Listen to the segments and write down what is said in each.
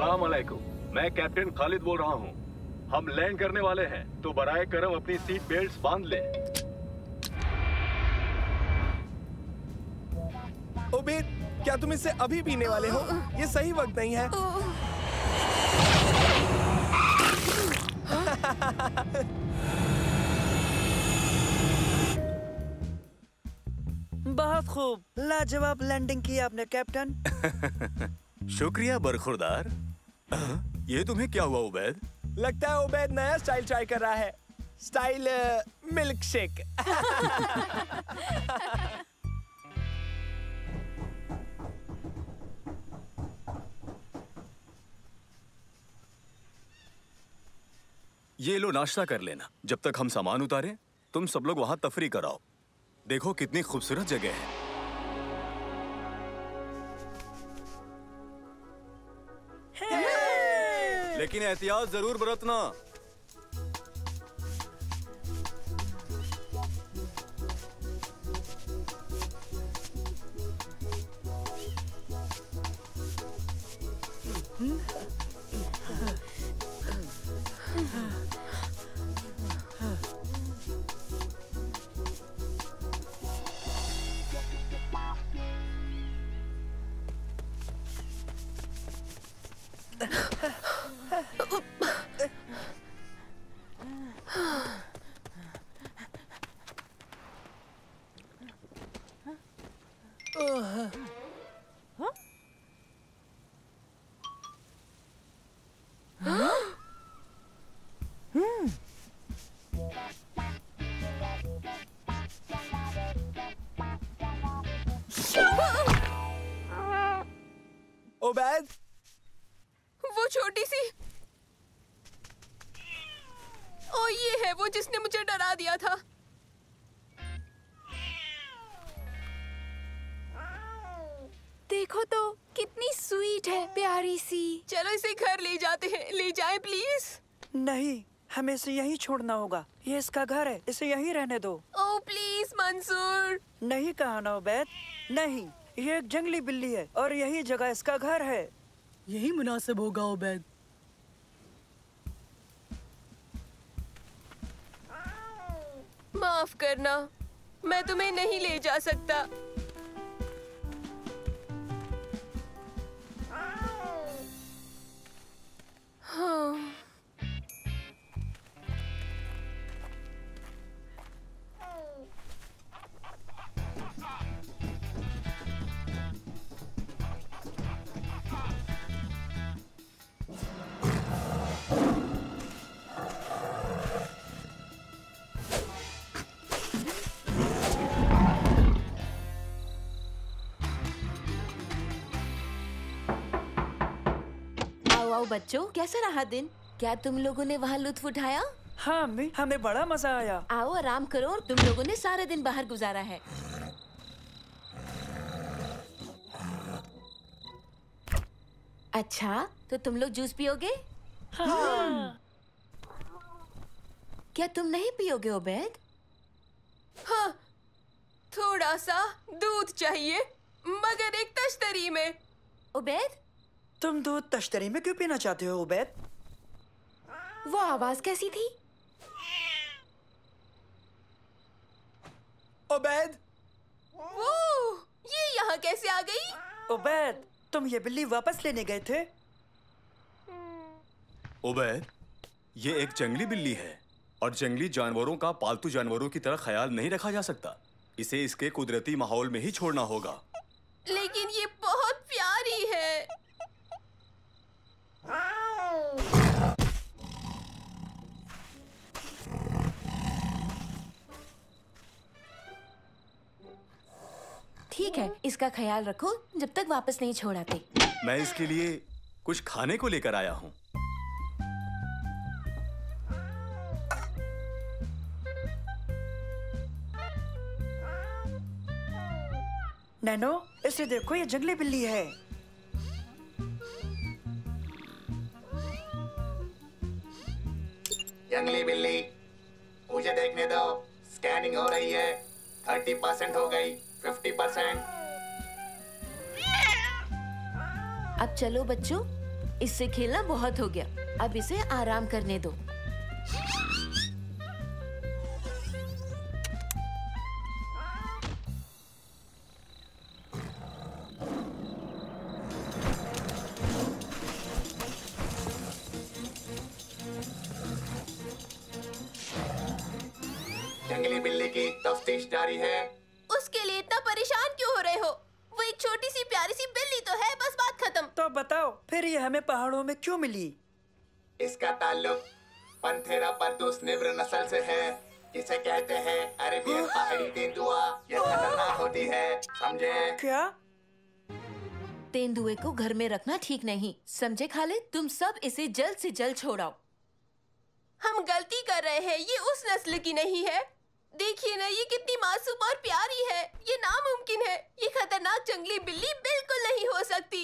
सलाम अलैकुम। मैं कैप्टन खालिद बोल रहा हूँ। हम लैंड करने वाले हैं तो बराए करम अपनी सीट बेल्ट बाँध ले। उबेद क्या तुम इसे अभी पीने वाले हो? ये सही वक्त नहीं है। बहुत खूब। लाजवाब लैंडिंग की आपने कैप्टन। शुक्रिया बरखुरदार। ये तुम्हें क्या हुआ उबैद? लगता है उबैद नया स्टाइल ट्राई कर रहा है। स्टाइल मिल्क शेक ये लो नाश्ता कर लेना। जब तक हम सामान उतारें तुम सब लोग वहाँ तफरी कराओ। देखो कितनी खूबसूरत जगह है। लेकिन एहतियात ज़रूर बरतना। उबैद वो छोटी सी। ओ ये है वो जिसने मुझे डरा दिया था। देखो तो कितनी स्वीट है प्यारी सी। चलो इसे घर ले जाते हैं। ले जाए प्लीज़ नहीं हमें इसे यहीं छोड़ना होगा। ये इसका घर है इसे यहीं रहने दो। ओ प्लीज़ मंसूर नहीं कहा ना उबैद। नहीं ये एक जंगली बिल्ली है और यही जगह इसका घर है। यही मुनासिब होगा उबैद। माफ़ करना मैं तुम्हें नहीं ले जा सकता। हाँ। बच्चों कैसा रहा दिन? क्या तुम लोगों ने वहाँ लुत्फ उठाया? हाँ अम्मी हमें बड़ा मज़ा आया। आओ आराम करो और तुम लोगों ने सारे दिन बाहर गुजारा है। अच्छा तो तुम लोग जूस पियोगे? हाँ। क्या तुम नहीं पियोगे उबैद हाँ थोड़ा सा दूध चाहिए मगर एक तश्तरी में। उबैद तुम दूध तश्तरी में क्यों पीना चाहते हो उबैद? वो आवाज़ कैसी थी? उबैद? वो ये यहाँ कैसे आ गई? उबैद तुम ये बिल्ली वापस लेने गए थे? उबैद ये एक जंगली बिल्ली है और जंगली जानवरों का पालतू जानवरों की तरह ख्याल नहीं रखा जा सकता। इसे इसके कुदरती माहौल में ही छोड़ना होगा। लेकिन ये बहुत प्यारी है ठीक है इसका ख्याल रखो जब तक वापस नहीं छोड़ आते। मैं इसके लिए कुछ खाने को लेकर आया हूँ। नैनो इसे देखो ये जंगली बिल्ली है। जंगली बिल्ली मुझे देखने दो। स्कैनिंग हो रही है। थर्टी परसेंट हो गई। फिफ्टी परसेंट अब चलो बच्चों इससे खेलना बहुत हो गया। अब इसे आराम करने दो। जंगली बिल्ली की तफ्तीश जारी है उसके लिए इतना परेशान क्यों हो रहे हो वो एक छोटी सी प्यारी सी बिल्ली तो है बस बात खत्म तो बताओ फिर ये हमें पहाड़ों में क्यों मिली? इसका ताल्लुक पंथेरा परदूस निव्र नस्ल से है जिसे कहते हैं अरेबियन पहाड़ी तेंदुआ। ये खतरनाक होती है समझे? क्या? तेंदुए को घर में रखना ठीक नहीं। समझे खालिद तुम सब इसे जल्द से जल्द छोड़ाओ। हम गलती कर रहे हैं ये उस नस्ल की नहीं है। देखिए ना ये कितनी मासूम और प्यारी है। ये नामुमकिन है। ये खतरनाक जंगली बिल्ली बिल्कुल नहीं हो सकती।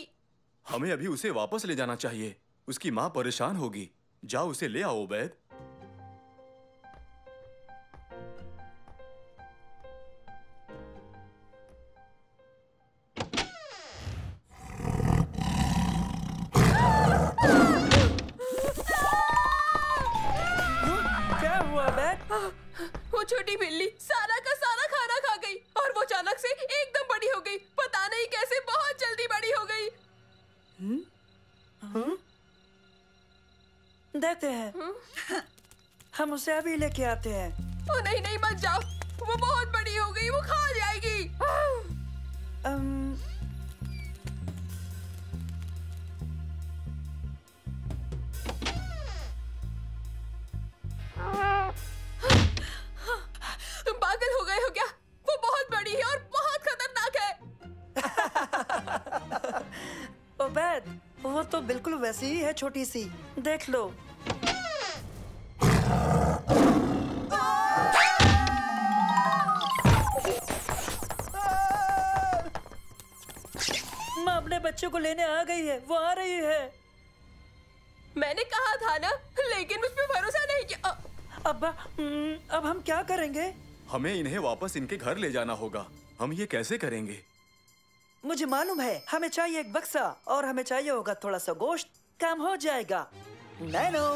हमें अभी उसे वापस ले जाना चाहिए। उसकी माँ परेशान होगी। जाओ उसे ले आओ उबैद देते हैं। हम उसे अभी लेके आते हैं। ओ नहीं नहीं मत जाओ। वो बहुत बड़ी हो गई वो खा जाएगी। अम, तुम पागल हो गए हो क्या? वो बहुत बड़ी है और बहुत खतरनाक है। वो तो बिल्कुल वैसी ही है छोटी सी। देख लो बच्चों को लेने आ गई है वो आ रही है। मैंने कहा था ना लेकिन मुझ पर भरोसा नहीं किया अब्बा अब अब हम क्या करेंगे? हमें इन्हें वापस इनके घर ले जाना होगा। हम ये कैसे करेंगे? मुझे मालूम है हमें चाहिए एक बक्सा और हमें चाहिए होगा थोड़ा सा गोश्त। काम हो जाएगा। नैनो।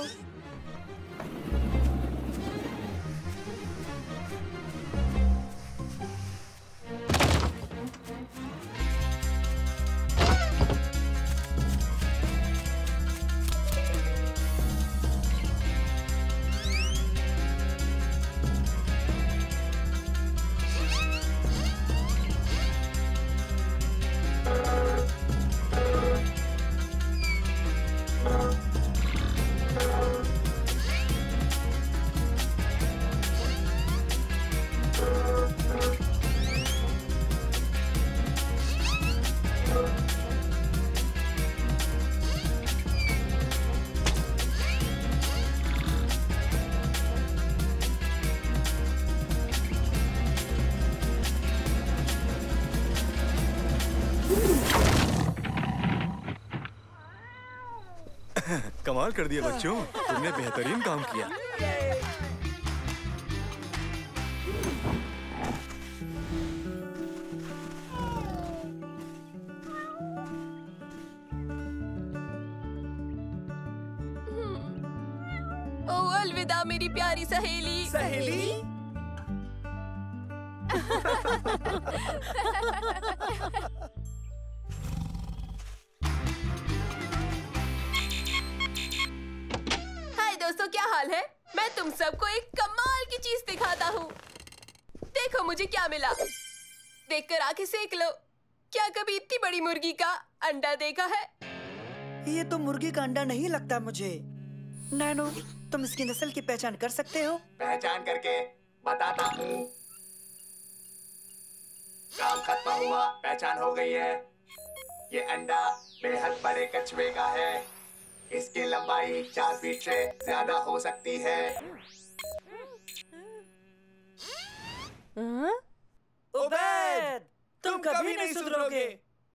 कमाल कर दिया बच्चों। तुमने बेहतरीन काम किया। ओ अलविदा मेरी प्यारी सहेली। सहेली? हाल है। मैं तुम सबको एक कमाल की चीज़ दिखाता हूँ। देखो मुझे क्या मिला। देखकर आँखें सेक लो। क्या कभी इतनी बड़ी मुर्गी का अंडा देखा है? ये तो मुर्गी का अंडा नहीं लगता मुझे। नैनो तुम इसकी नस्ल की पहचान कर सकते हो? पहचान करके बताता हूँ। काम खत्म हुआ पहचान हो गई है। ये अंडा बेहद बड़े कछुए का है। इसकी लंबाई चार फीट से ज़्यादा हो सकती है। उबैद तुम कभी नहीं सुधरोगे।